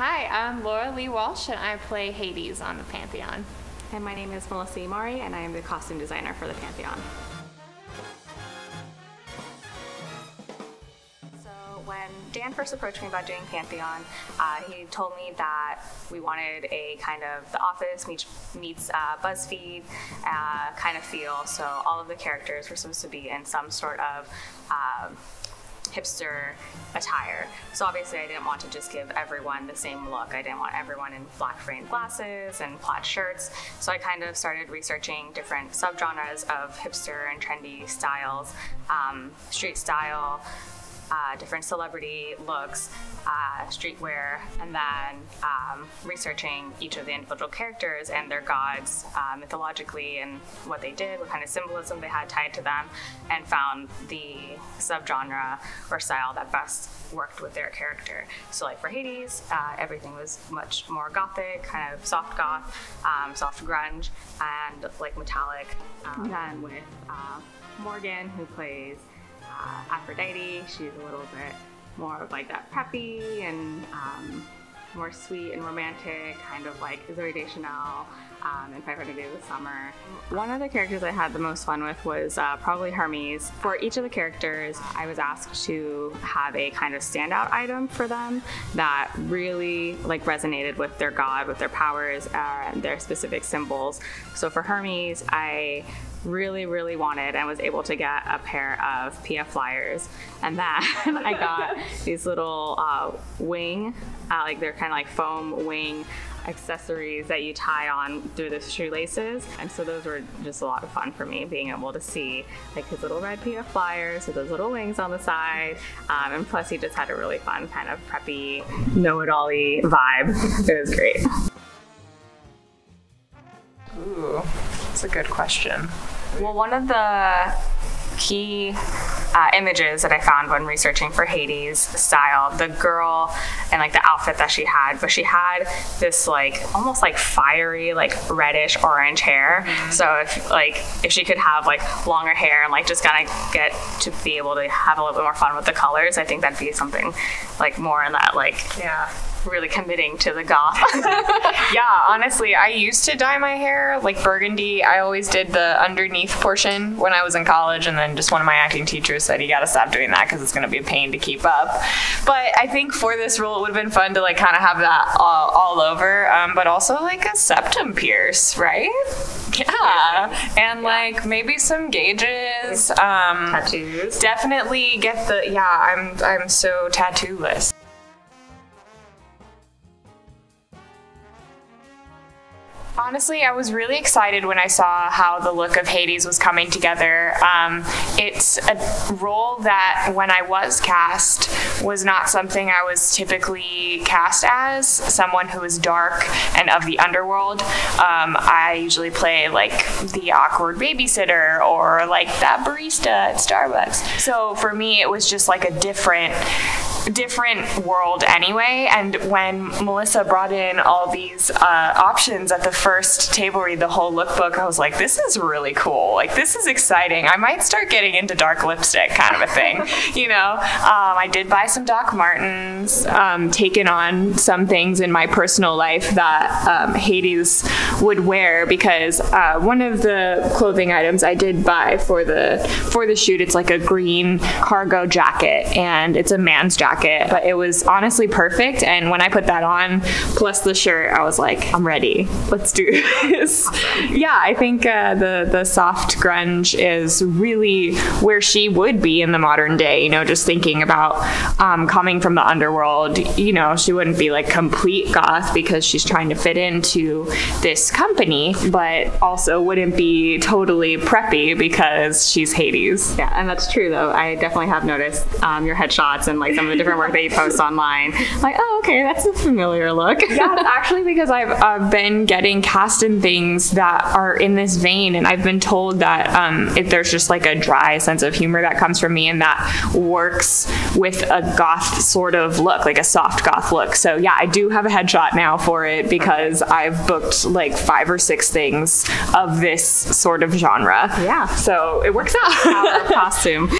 Hi, I'm Laura Lee Walsh, and I play Hades on the Pantheon. And my name is Melissa Imari, and I am the costume designer for the Pantheon. So when Dan first approached me about doing Pantheon, uh, he told me that we wanted a kind of The Office meets, meets uh, BuzzFeed uh, kind of feel. So all of the characters were supposed to be in some sort of um, hipster attire. So obviously I didn't want to just give everyone the same look. I didn't want everyone in black framed glasses and plaid shirts. So I kind of started researching different subgenres of hipster and trendy styles, um, street style, uh, different celebrity looks, uh, streetwear, and then um, researching each of the individual characters and their gods uh, mythologically and what they did, what kind of symbolism they had tied to them, and found the subgenre or style that best worked with their character. So, like for Hades, uh, everything was much more gothic, kind of soft goth, um, soft grunge, and like metallic. Um, then with uh, Morgan, who plays uh, Aphrodite. She's a little bit more of like that preppy and um, more sweet and romantic, kind of like Zooey Deschanel um, in 500 Days of Summer. One of the characters I had the most fun with was uh, probably Hermes. For each of the characters, I was asked to have a kind of standout item for them that really like resonated with their god, with their powers, uh, and their specific symbols. So for Hermes, I really, really wanted and was able to get a pair of PF flyers. And then I got these little uh, wing, uh, like they're kind of like foam wing accessories that you tie on through the shoelaces. And so those were just a lot of fun for me, being able to see like his little red PF flyers with those little wings on the side. Um, and plus he just had a really fun kind of preppy, know-it-all vibe. It was great. Ooh, that's a good question. Well, one of the key uh, images that I found when researching for Hades' style, the girl and like the outfit that she had, but she had this like almost like fiery, like reddish orange hair. Mm-hmm. So if like if she could have like longer hair and like just kind of get to be able to have a little bit more fun with the colors, I think that'd be something like more in that like yeah really committing to the goth. yeah, honestly, I used to dye my hair like burgundy. I always did the underneath portion when I was in college, and then just one of my acting teachers said, You gotta stop doing that because it's gonna be a pain to keep up. But I think for this role, it would have been fun to like kind of have that all, all over, um, but also like a septum pierce, right? Yeah, and like maybe some gauges, um, tattoos. Definitely get the yeah. I'm I'm so tattooless. Honestly, I was really excited when I saw how the look of Hades was coming together. Um, it's a role that, when I was cast, was not something I was typically cast as someone who is dark and of the underworld. Um, I usually play like the awkward babysitter or like that barista at Starbucks. So for me, it was just like a different different world anyway. And when Melissa brought in all these uh, options at the first table read, the whole lookbook, I was like, this is really cool. Like, this is exciting. I might start getting into dark lipstick kind of a thing, you know? Um, I did buy some Doc Martens, um, taken on some things in my personal life that um, Hades would wear because uh, one of the clothing items I did buy for the for the shoot, it's like a green cargo jacket and it's a man's jacket but it was honestly perfect. And when I put that on, plus the shirt, I was like, I'm ready. Let's do this. yeah, I think uh, the the soft grunge is really where she would be in the modern day. You know, just thinking about um, coming from the underworld. You know, she wouldn't be like complete goth because she's trying to fit into this company, but also wouldn't be totally preppy because she's Hades. Yeah, and that's true though. I definitely have noticed um, your headshots and like some of the different work that you post online. Like, oh, okay, that's a familiar look. yeah, actually because I've uh, been getting cast in things that are in this vein, and I've been told that um, if there's just like a dry sense of humor that comes from me, and that works with a goth sort of look, like a soft goth look. So yeah, I do have a headshot now for it because I've booked like five or six things of this sort of genre. Yeah. So it works out. Our costume.